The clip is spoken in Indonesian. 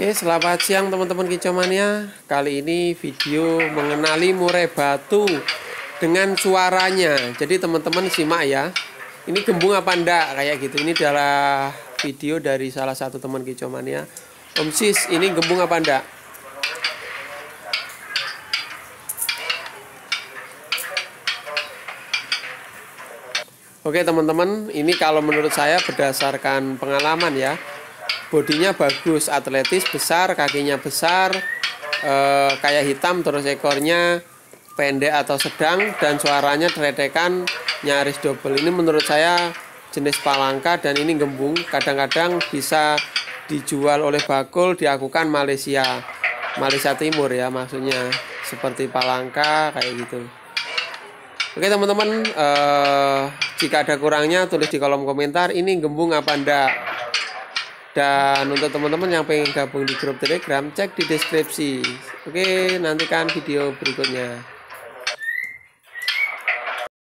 Oke, selamat siang teman-teman kicomania. Kali ini video mengenali murai batu dengan suaranya. Jadi teman-teman simak ya. Ini gembung apa enggak kayak gitu. Ini adalah video dari salah satu teman kicomania. Om Sis, ini gembung apa enggak? Oke teman-teman, ini kalau menurut saya berdasarkan pengalaman ya bodinya bagus atletis besar kakinya besar eh, kayak hitam terus ekornya pendek atau sedang dan suaranya teretekan nyaris double. Ini menurut saya jenis palangka dan ini gembung. Kadang-kadang bisa dijual oleh bakul diakukan Malaysia. Malaysia Timur ya maksudnya. Seperti palangka kayak gitu. Oke teman-teman eh, jika ada kurangnya tulis di kolom komentar ini gembung apa enggak dan untuk teman-teman yang pengen gabung di grup telegram cek di deskripsi. Oke nantikan video berikutnya